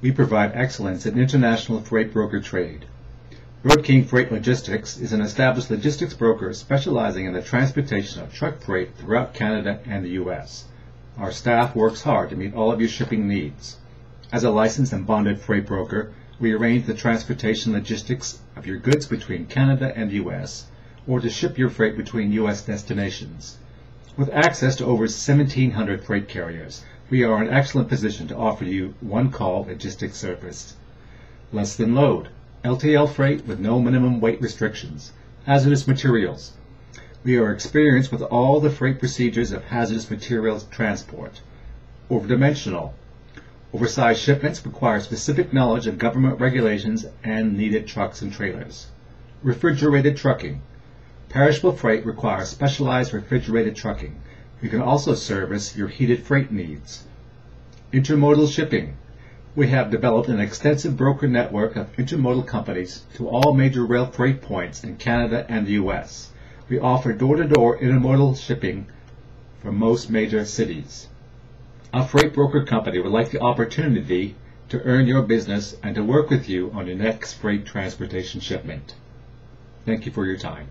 We provide excellence in international freight broker trade. Road King Freight Logistics is an established logistics broker specializing in the transportation of truck freight throughout Canada and the U.S. Our staff works hard to meet all of your shipping needs. As a licensed and bonded freight broker, we arrange the transportation logistics of your goods between Canada and the U.S. or to ship your freight between U.S. destinations. With access to over 1,700 freight carriers, we are in excellent position to offer you one-call logistics service. Less than load. LTL freight with no minimum weight restrictions. Hazardous materials. We are experienced with all the freight procedures of hazardous materials transport. Overdimensional. Oversized shipments require specific knowledge of government regulations and needed trucks and trailers. Refrigerated trucking. Perishable freight requires specialized refrigerated trucking. We can also service your heated freight needs. Intermodal shipping. We have developed an extensive broker network of intermodal companies to all major rail freight points in Canada and the U.S. We offer door-to-door intermodal shipping for most major cities. A freight broker company would like the opportunity to earn your business and to work with you on your next freight transportation shipment. Thank you for your time.